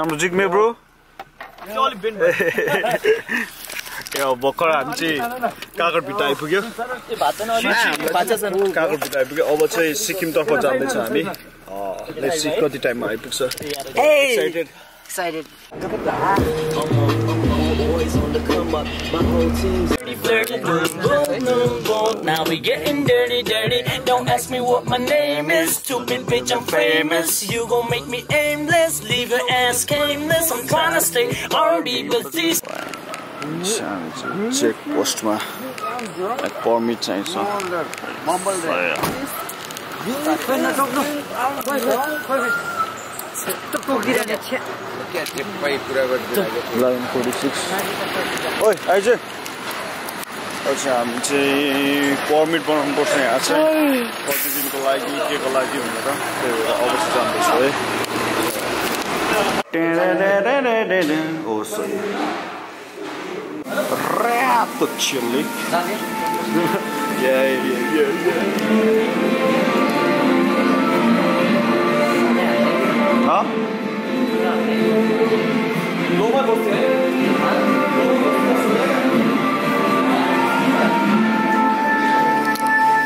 हाम्रो जिग्मे ब्रो ए भर्खर हामी चाहिँ काँक्रो भित्ता आइपुग्यो काँक्रो भित्ता आइपुग्यो अब चाहिँ सिक्किमतर्फ जाँदैछ हामी लेट्स सी कति टाइममा आइपुग्छ excited. Now we getting dirty, dirty. Don't ask me what my name is. Stupid bitch, I'm famous. You gon' make me aimless. Leave your ass aimless. I'm trying to stay R&B, but these. Check post ma. For me, change song. Mumble eleven forty six ओइ हामी चाहिँ permit बनाउनु पर्छ यहाँ चाहिँ कति दिनको लागि के को लागि भनेर त्यही भएर अवश्य जाँदैछु है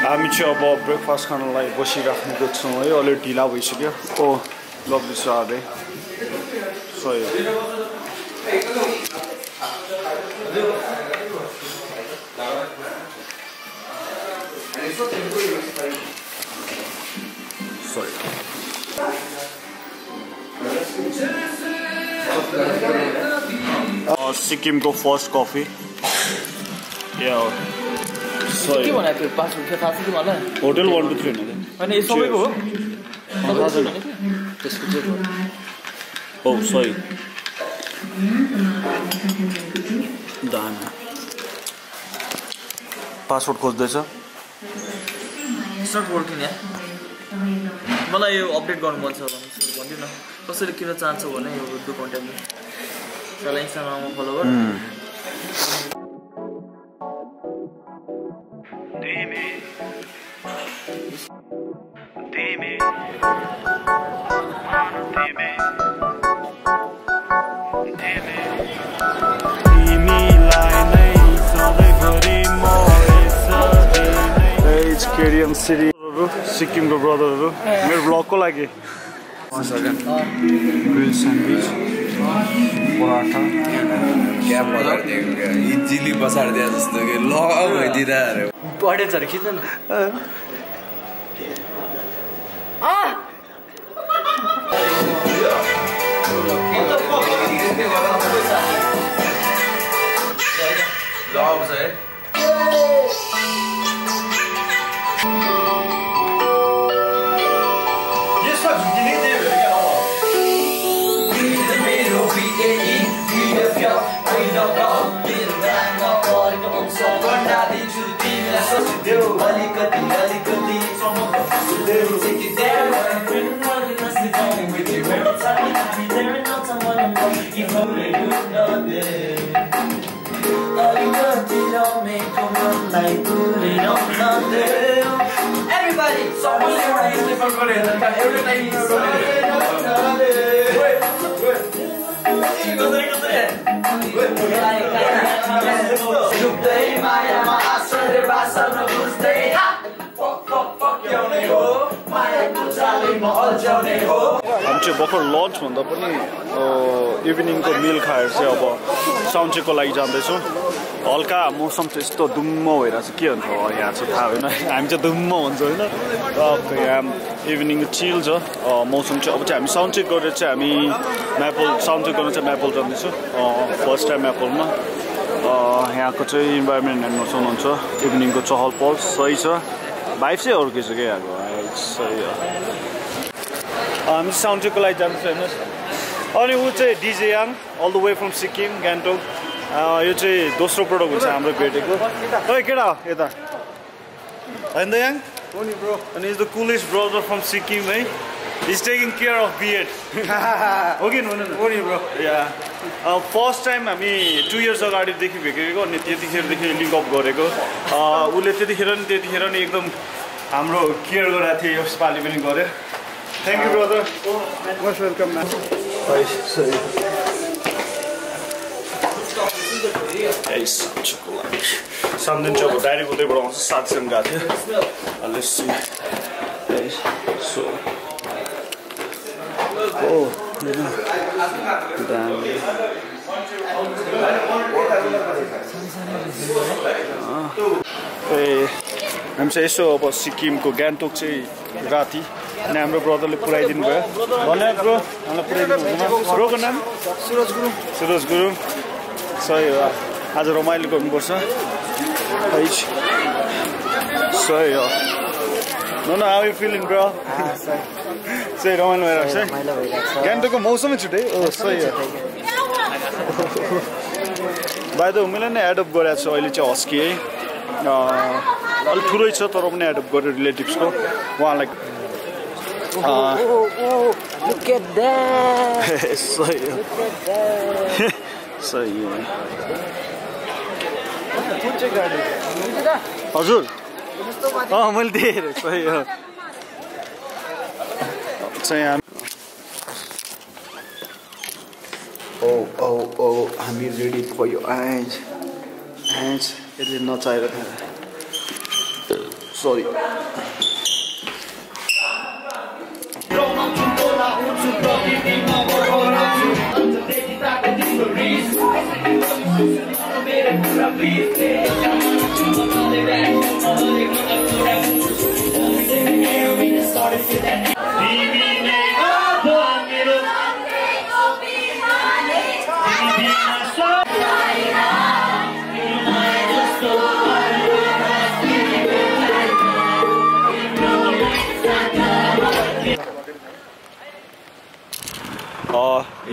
हामी चाहिँ अब ब्रेकफास्ट खानलाई बसिराख्नुको छौँ है अलिक ढिला भइसक्यो ओ लभली छ सही सरी सिक्किमको first coffee hotel one two three सबैको हो त्यसको ओ सही दाना पासपोर्ट खोज्दैछ वर्किङ मलाई यो अपडेट गर्नु मन छ भने भनिदिनु। न कसरी किन चाहन्छौ भने यो दु कन्ट्याक्ट त्यसलाई इन्स्टाग्राममा फलो गर। सिक्किमको ब्रदरहरू मेरो ब्लगको लागि। ग्रिल स्यान्डविच पराठा क्या पछाडिदिएको क्या इजिली पछाडिदिए जस्तो कि ल भइदिँदा अरे बढेछहरू खिच्नु न। ल आउँछ मायामा आश्रय बासन बुझ्दै हो मायाको जालीमा अल्झाउने हो हामी चाहिँ भर्खर लन्च भन्दा पनि इभिनिङको मिल खाएर चाहिँ अब साउन्ड चेकको लागि जाँदैछौँ। हल्का मौसम चाहिँ यस्तो दुम्म भइरहेको छ के हुन्छ यहाँ चाहिँ थाहा होइन हामी चाहिँ दुम्म हुन्छ होइन। र यहाँ इभिनिङ चिल छ। मौसम चाहिँ अब चाहिँ हामी साउन्ड चेक गरेर चाहिँ हामी म्यापल साउन्ड चेक गर्न चाहिँ म्यापल जाँदैछौँ। फर्स्ट टाइम म्यापलमा यहाँको चाहिँ इन्भाइरोमेन्ट हेर्नु सक्नुहुन्छ इभिनिङको चहल पहल सही छ। भाइब चाहिँ अर्कै छ क्या यहाँको सही हामी साउन्ड चेकको लागि जान्छ हेर्नुहोस्। अनि ऊ चाहिँ DJ Yang all the way from Sikkim Gangtok यो चाहिँ दोस्रो प्रोडक्ट हुन्छ हाम्रो भेटेको ओइ केटा हो? यता। होइन त याङ अनि is the coolest brother from Sikkim है इज टेकिङ केयर अफ बिएड हो कि ब्रो या फर्स्ट टाइम हामी टु इयर्स अगाडिदेखि भेटेको अनि त्यतिखेरदेखि लिङ्क अप गरेको। अँ, उसले त्यतिखेर नि त्यतिखेर नि एकदम हाम्रो केयर गरेको थियो यसपालि पनि गऱ्यो। Thank you brother most welcome ma'am सामदिन चाहिँ अब डाइरेक्ट उतैबाट आउँछ साथीसँग गएको थियो अहिले सी है सो ओ दामी ए हामी चाहिँ यसो अब सिक्किमको गान्तोक चाहिँ राति अनि हाम्रो ब्रदरले पुऱ्याइदिनु भयो धन्यवाद ब्रो हामीलाई पुऱ्याइदिनु ब्रोको नाम सुरज गुरुङ सुरज गुरुङ सही हो आज रमाइलो गर्नुपर्छ। है सही हो न न हाउ यु फिलिङ ब्रो सही रमाइलो भइरहेको छ। गान्तोकको मौसमै छुट्टै। ओ सही हो बाई द मैले नै एडप्ट गरेको छु अहिले चाहिँ हस्की है। अलिक ठुलै छ तर पनि एडप्ट गरेँ रिलेटिभ्सको उहाँलाई! सही हो! सही हो हजुर अँ मैले देखेँ सही हो चाहिँ ओ ओ ओ हामी रेडी भयो आइज आइज यसले नचाहेर सरी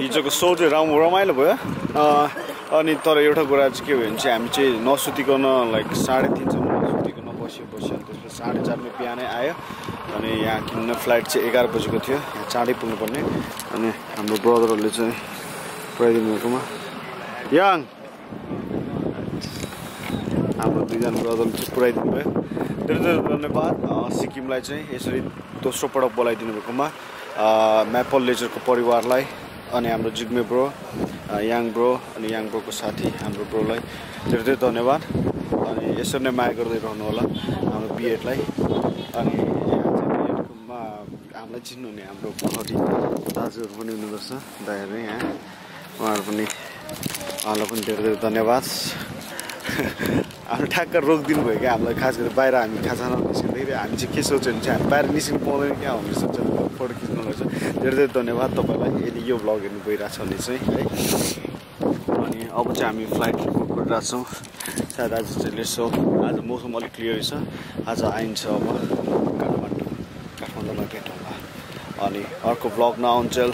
हिजोको सो चाहिँ रमाइलो भयो अनि तर एउटा कुरा चाहिँ के भयो भने चाहिँ हामी चाहिँ नसुतिकन लाइक साढे तिनसम्म नसुतिकन बस्यो बस्यो। अनि त्यसपछि साढे चारमा बिहानै आयो। अनि यहाँ किन्न फ्लाइट चाहिँ एघार बजीको थियो। यहाँ चाँडै पुग्नुपर्ने। अनि हाम्रो ब्रदरहरूले चाहिँ पुऱ्याइदिनु भएकोमा याङ। हाम्रो दुईजना ब्रदरले चाहिँ पुऱ्याइदिनु भयो। धेरै धेरै धन्यवाद सिक्किमलाई चाहिँ यसरी दोस्रो पटक बोलाइदिनु भएकोमा। म्यापल लेजरको परिवारलाई अनि हाम्रो जिग्मे ब्रो। याङ ब्रो अनि याङ ब्रोको साथी हाम्रो ब्रोलाई धेरै धेरै धन्यवाद। अनि यसरी नै माया गर्दै रहनु होला हाम्रो बिएडलाई अनि बिएडकोमा हामीलाई चिन्नुहुने हाम्रो पहाडी दाजुहरू पनि हुनुपर्छ दाइहरू यहाँ। उहाँहरू पनि उहाँलाई पनि धेरै धेरै धन्यवाद। हाम्रो ठ्याक्क रोकिदिनु भयो क्या हामीलाई खास गरी बाहिर हामी खाजा ननिस्किँदाखेरि हामी चाहिँ के सोच्यो भने चाहिँ हामी बाहिर निस्किनु पाउँदैन क्या भन्ने सोच्छ फोटो खिच्नु रहेछ धेरै धेरै धन्यवाद तपाईँलाई यदि यो भ्लग हेर्नु गइरहेको छ भने चाहिँ है। अनि अब चाहिँ हामी फ्लाइट गरिरहेको छौँ सायद आज चाहिँ लेसो आज मौसम अलिक क्लियर छ। आज आइन्छ अब काठमाडौँ काठमाडौँमा भेट होला अनि अर्को भ्लग नआउन्जेल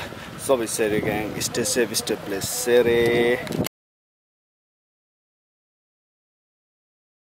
सबै सेरे gang stay safe stay place सेरे।